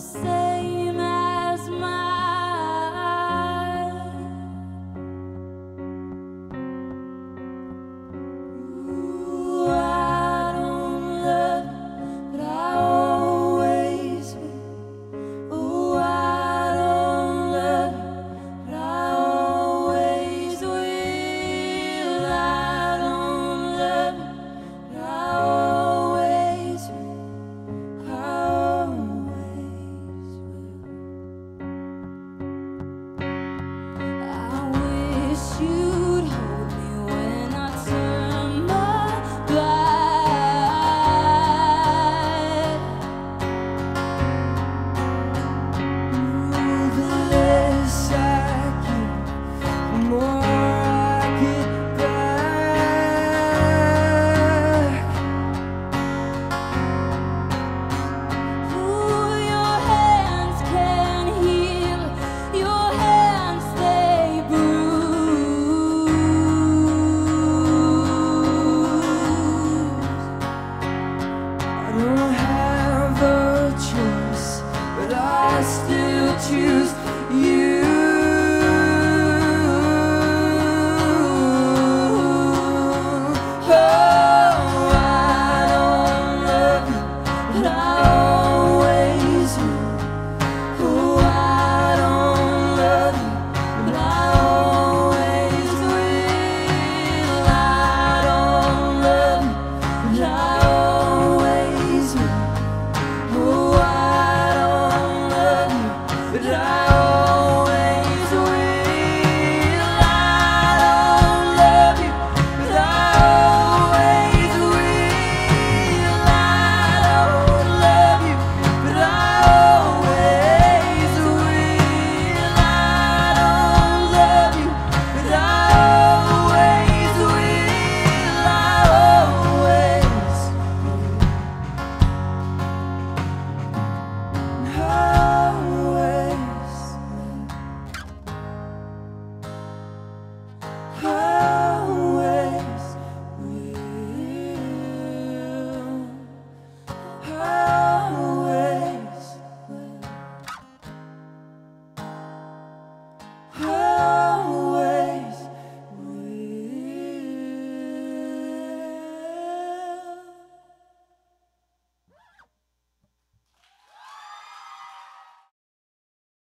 say